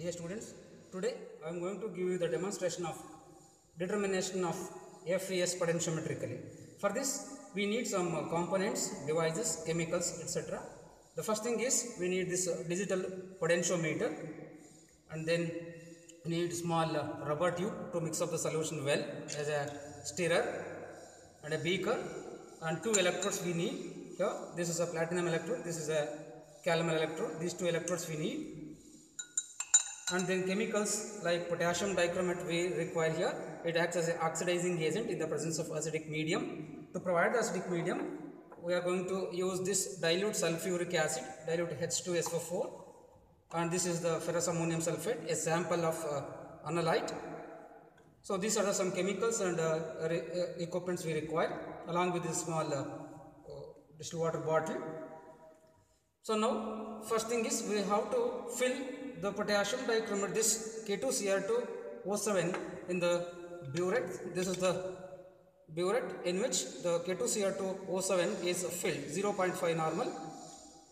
Dear students, today I am going to give you the demonstration of determination of FAS potentiometrically. For this, we need some uh, components, devices, chemicals, etc. The first thing is we need this uh, digital potentiometer and then we need small uh, rubber tube to mix up the solution well as a stirrer and a beaker and two electrodes we need here. This is a platinum electrode, this is a calomel electrode. These two electrodes we need and then chemicals like potassium dichromate we require here. It acts as an oxidizing agent in the presence of acidic medium. To provide the acidic medium we are going to use this dilute sulfuric acid dilute h2so4 and this is the ferrous ammonium sulfate a sample of uh, analyte. So these are some chemicals and uh, uh, equipments we require along with this small uh, uh, distilled water bottle. So now first thing is we have to fill the potassium dichromate this K2Cr2O7 in the burette. This is the burette in which the K2Cr2O7 is filled 0.5 normal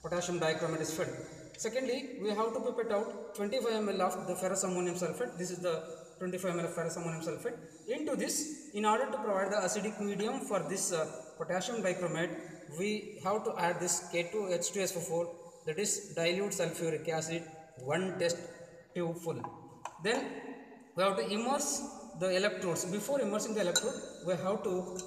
potassium dichromate is filled. Secondly, we have to pipette out 25 ml of the ferrous ammonium sulfate. This is the 25 ml of ferrous ammonium sulfate. Into this, in order to provide the acidic medium for this uh, potassium dichromate, we have to add this K2H2SO4 that is dilute sulfuric acid one test tube full. Then we have to immerse the electrodes. Before immersing the electrode, we have to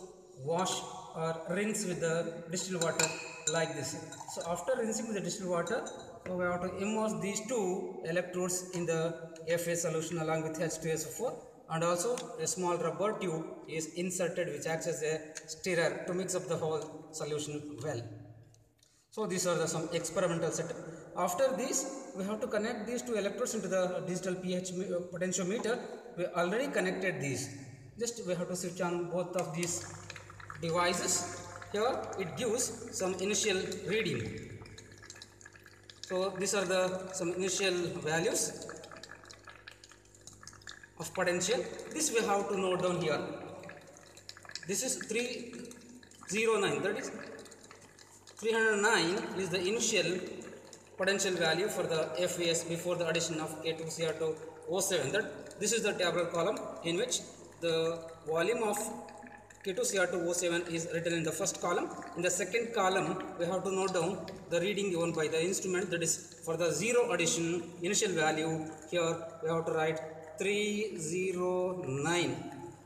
wash or rinse with the distilled water like this. So after rinsing with the distilled water, we have to immerse these two electrodes in the FA solution along with H2SO4 and also a small rubber tube is inserted which acts as a stirrer to mix up the whole solution well. So these are the some experimental setup. After this, we have to connect these two electrodes into the digital pH uh, potentiometer. We already connected these. Just we have to switch on both of these devices. Here it gives some initial reading. So these are the some initial values of potential. This we have to note down here. This is 309. That is 309 is the initial potential value for the FAS before the addition of K2Cr2O7. That this is the tabular column in which the volume of K2Cr2O7 is written in the first column. In the second column, we have to note down the reading given by the instrument. That is for the zero addition initial value. Here we have to write 309.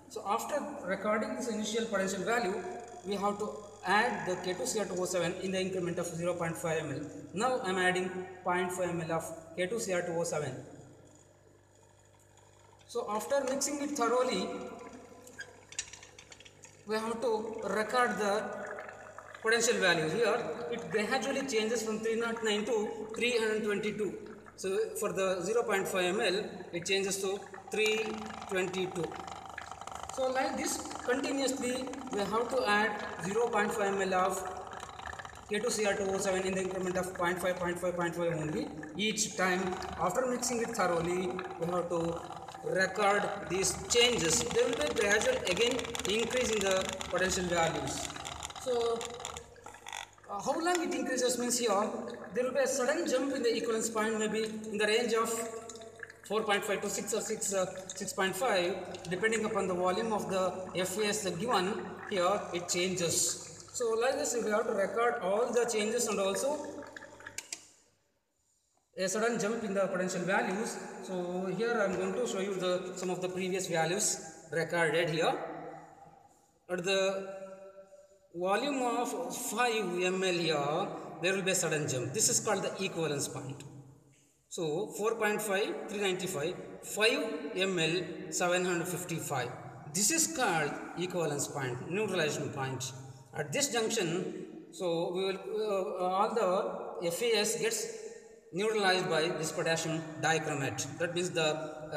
So after recording this initial potential value, we have to add the K2Cr2O7 in the increment of 0.5 ml. Now I am adding 0.5 ml of K2Cr2O7. So after mixing it thoroughly, we have to record the potential value. Here it gradually changes from 309 to 322. So for the 0.5 ml, it changes to 322. So like this continuously we have to add 0.5 ml of K2Cr2O7 in the increment of 0.5, 0.5, 0.5 only each time. After mixing it thoroughly, we have to record these changes. There will be gradual again increase in the potential values. So uh, how long it increases means here there will be a sudden jump in the equivalence point maybe in the range of 4.5 to 6 or 6, uh, 6.5 depending upon the volume of the FAS given here it changes. So like this we have to record all the changes and also a sudden jump in the potential values. So here I am going to show you the some of the previous values recorded here. At the volume of 5 ml here there will be a sudden jump. This is called the equivalence point. So 4.5 395 5 ml 755 this is called equivalence point neutralization point. At this junction so we will uh, all the FAS gets neutralized by this potassium dichromate. That means the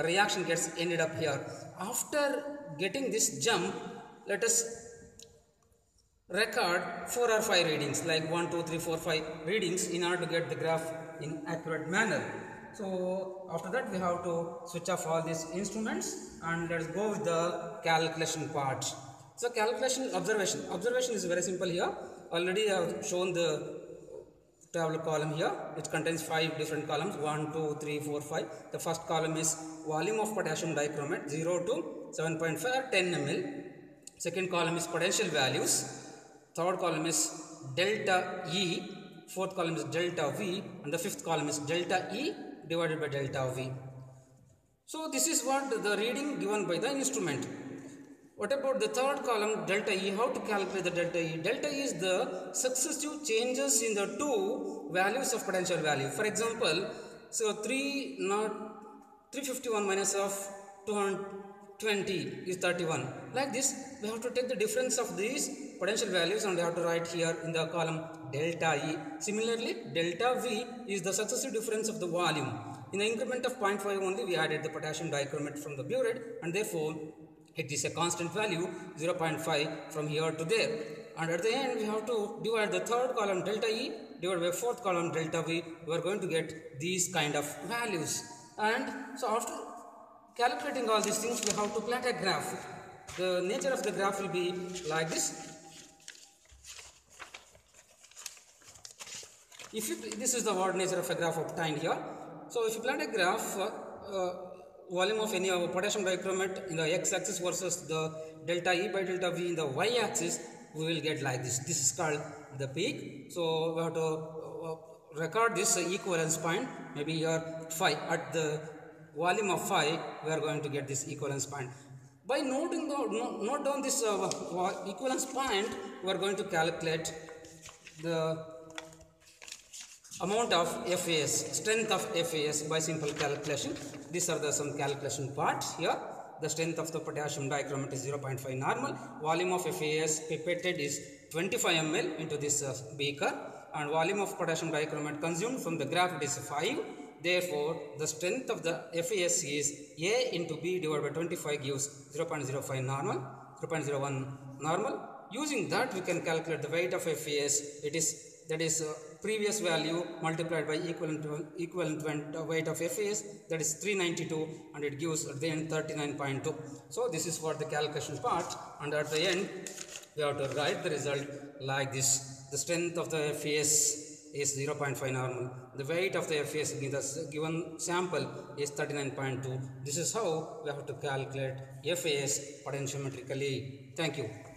reaction gets ended up here. After getting this jump let us record 4 or 5 readings like 1 2 3 4 5 readings in order to get the graph in accurate manner so after that we have to switch off all these instruments and let's go with the calculation part. So calculation observation. Observation is very simple here. Already i have shown the tabular column here. Which contains five different columns. 1 2 3 4 5 the first column is volume of potassium dichromate 0 to 7.5 or 10 ml second column is potential values. Third column is delta e. Fourth column is delta v. And the fifth column is delta e divided by delta v so this is what the reading given by the instrument what about the third column delta E? How to calculate the delta E? Delta E is the successive changes in the two values of potential value. For example, so 3 not 351 minus of 220 is 31. Like this, we have to take the difference of these potential values and we have to write here in the column delta E. Similarly, delta V is the successive difference of the volume. In the increment of 0.5 only, we added the potassium dichromate from the burette and therefore it is a constant value 0.5 from here to there and at the end we have to divide the third column delta E divided by fourth column delta V we are going to get these kind of values and so after calculating all these things we have to plot a graph the nature of the graph will be like this if you this is the word nature of a graph obtained here so if you plot a graph uh, uh, volume of any of potassium dichromate in the x-axis versus the delta E by delta V in the y-axis, we will get like this. This is called the peak. So we have to uh, record this uh, equivalence point. Maybe here phi at the volume of phi, we are going to get this equivalence point. By noting the no, note down this uh, equivalence point, we are going to calculate the amount of FAS, strength of FAS by simple calculation. These are the some calculation parts here. The strength of the potassium dichromate is 0.5 normal. Volume of FAS pipetted is 25 ml into this uh, beaker and volume of potassium dichromate consumed from the graft is 5. Therefore, the strength of the FAS is A into B divided by 25 gives 0.05 normal, 0.01 normal. Using that, we can calculate the weight of FAS. It is that is uh, previous value multiplied by equivalent equivalent weight of FAS that is 392 and it gives at the end 39.2. So this is for the calculation part and at the end we have to write the result like this. The strength of the FAS is 0.5 normal. The weight of the FAS in the given sample is 39.2. This is how we have to calculate FAS potentiometrically. Thank you.